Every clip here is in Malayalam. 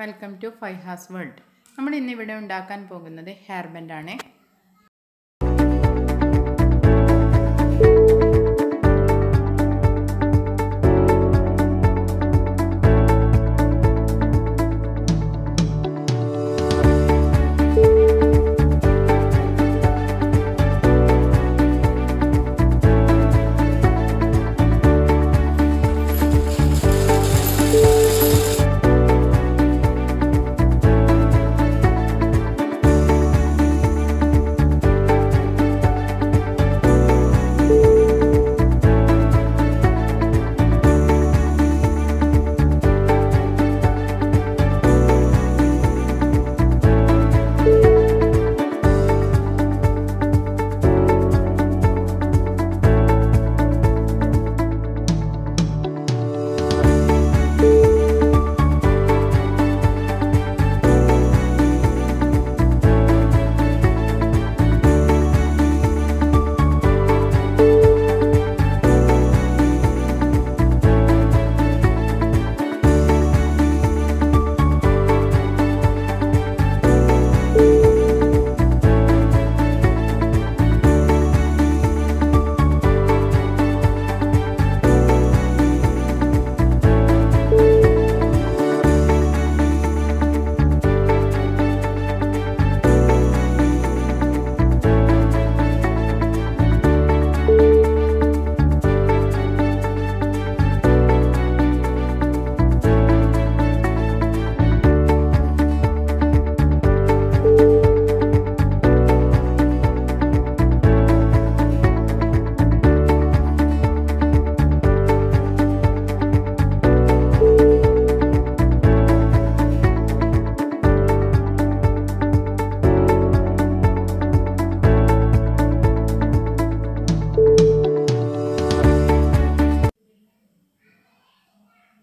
വെൽക്കം ടു ഫൈഹാസ് വേൾഡ് നമ്മൾ ഇന്നിവിടെ ഉണ്ടാക്കാൻ പോകുന്നത് ഹെയർ ബാൻഡാണ്.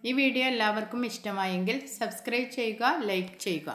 ഈ വീഡിയോ എല്ലാവർക്കും ഇഷ്ടമായെങ്കിൽ സബ്സ്ക്രൈബ് ചെയ്യുക ലൈക്ക് ചെയ്യുക.